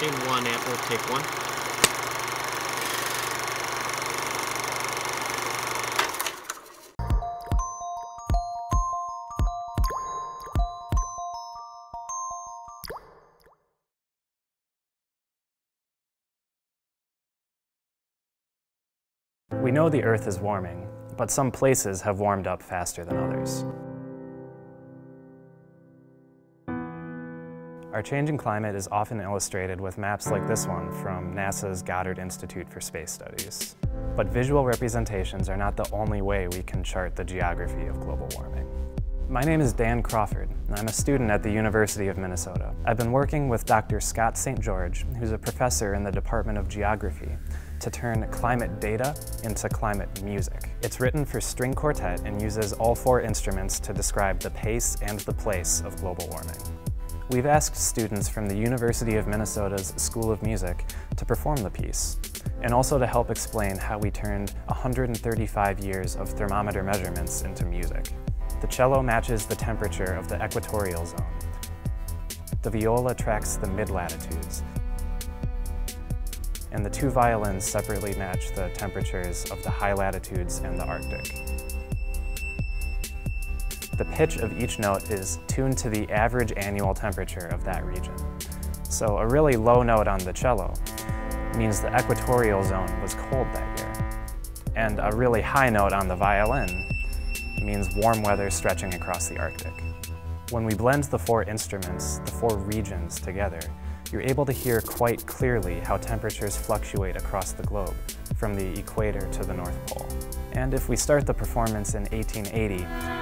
One, take one. We know the Earth is warming, but some places have warmed up faster than others. Our changing climate is often illustrated with maps like this one from NASA's Goddard Institute for Space Studies. But visual representations are not the only way we can chart the geography of global warming. My name is Dan Crawford, and I'm a student at the University of Minnesota. I've been working with Dr. Scott St. George, who's a professor in the Department of Geography, to turn climate data into climate music. It's written for string quartet and uses all four instruments to describe the pace and the place of global warming. We've asked students from the University of Minnesota's School of Music to perform the piece, and also to help explain how we turned 135 years of thermometer measurements into music. The cello matches the temperature of the equatorial zone. The viola tracks the mid-latitudes, and the two violins separately match the temperatures of the high latitudes and the Arctic. The pitch of each note is tuned to the average annual temperature of that region. So a really low note on the cello means the equatorial zone was cold that year. And a really high note on the violin means warm weather stretching across the Arctic. When we blend the four instruments, the four regions together, you're able to hear quite clearly how temperatures fluctuate across the globe, from the equator to the North Pole. And if we start the performance in 1880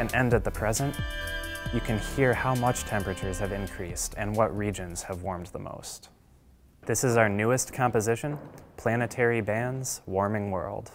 and end at the present, you can hear how much temperatures have increased and what regions have warmed the most. This is our newest composition, Planetary Band's Warming World.